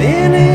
spinning